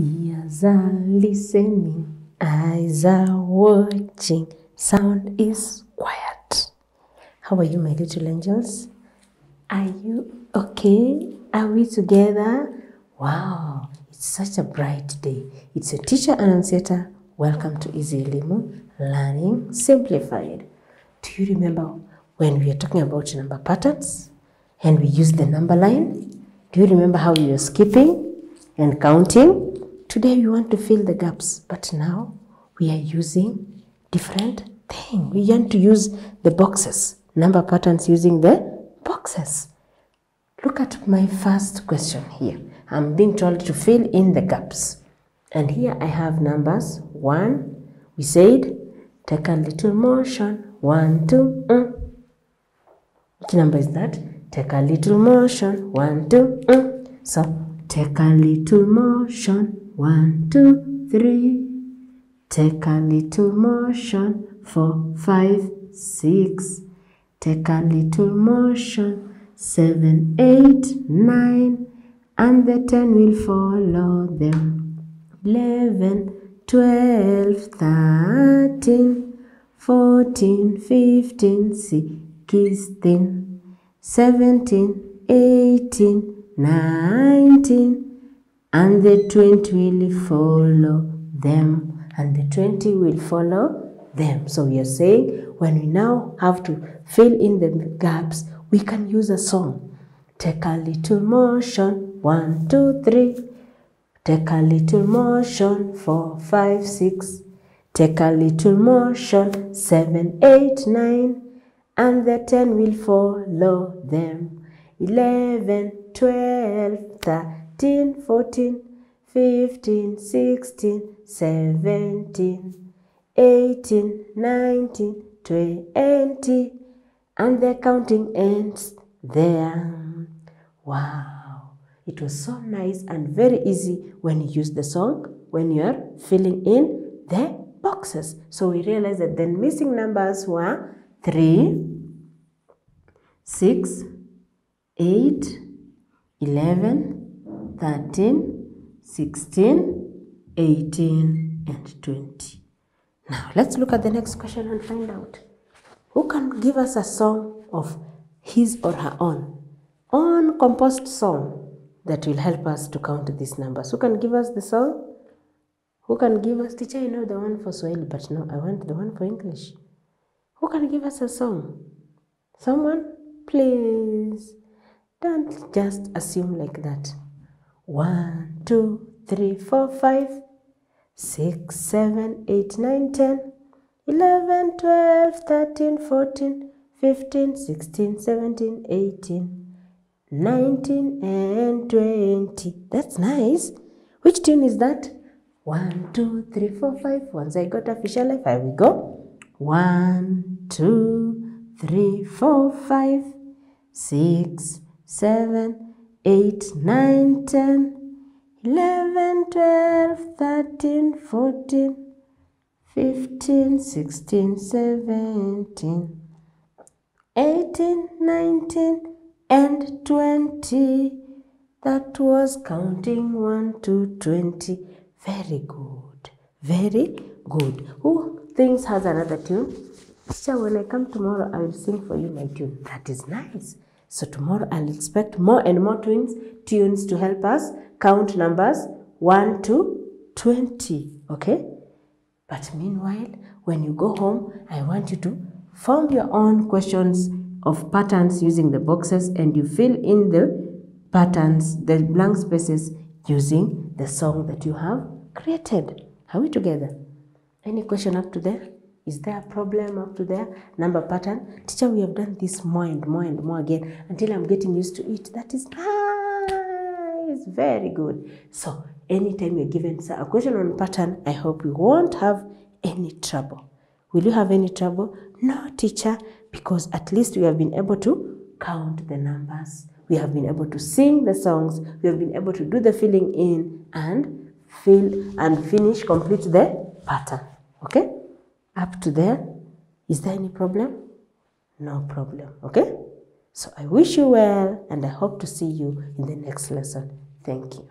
Ears are listening, eyes are watching, sound is quiet. How are you, my little angels? Are you okay? Are we together? Wow, it's such a bright day. It's your teacher Annunciata. Welcome to Easy Elimu Learning Simplified. Do you remember when we were talking about number patterns and we used the number line? Do you remember how we were skipping and counting? Today we want to fill the gaps, but now we are using different thing. We want to use the boxes, number patterns using the boxes. Look at my first question here. I'm being told to fill in the gaps. And here I have numbers. One, we said, take a little motion. One, two, mm. Which number is that? Take a little motion. One, two, mm. So, take a little motion. One, two, three. Take a little motion. Four, five, six. Take a little motion. Seven, eight, nine. And the ten will follow them. Eleven, twelve, thirteen, fourteen, fifteen, sixteen, seventeen, eighteen, nineteen and the 20 will follow them and the 20 will follow them. So we are saying when we now have to fill in the gaps we can use a song. Take a little motion one two three. Take a little motion four five six. Take a little motion seven eight nine. And the ten will follow them. Eleven twelve thirteen 13, 14, 15, 16, 17, 18, 19, 20, and the counting ends there. Wow, it was so nice and very easy when you use the song, when you're filling in the boxes. So we realized that the missing numbers were 3, 6, 8, 11, 13, 16, 18, and 20. Now, let's look at the next question and find out. Who can give us a song of his or her own? Own composed song that will help us to count these numbers. Who can give us the song? Who can give us? Teacher, I know the one for Swahili, but no, I want the one for English. Who can give us a song? Someone? Please. Don't just assume like that. One, two, three, four, five, six, seven, eight, nine, ten, eleven, twelve, thirteen, fourteen, fifteen, sixteen, seventeen, eighteen, nineteen, and twenty. That's nice. Which tune is that? One, two, three, four, five. Once I got official five, we go. One, two, three, four, five, six, seven, 8, 9, 10, 11, 12, 13, 14, 15, 16, 17, 18, 19, and 20. That was counting 1 to 20. Very good. Very good. Who thinks has another tune? Teacher, when I come tomorrow, I will sing for you my tune. That is nice. So tomorrow I'll expect more and more twins, tunes to help us count numbers 1 to 20, okay? But meanwhile, when you go home, I want you to form your own questions of patterns using the boxes and you fill in the patterns, the blank spaces using the song that you have created. Are we together? Any question up to there? Is there a problem up to there? Number pattern. Teacher, we have done this more and more and more again until I'm getting used to it. That is nice. Very good. So anytime you're given a question on pattern, I hope you won't have any trouble. Will you have any trouble? No, teacher, because at least we have been able to count the numbers. We have been able to sing the songs. We have been able to do the filling in and fill and finish, complete the pattern. Okay? Up to there, is there any problem? No problem, okay? So I wish you well and I hope to see you in the next lesson. Thank you.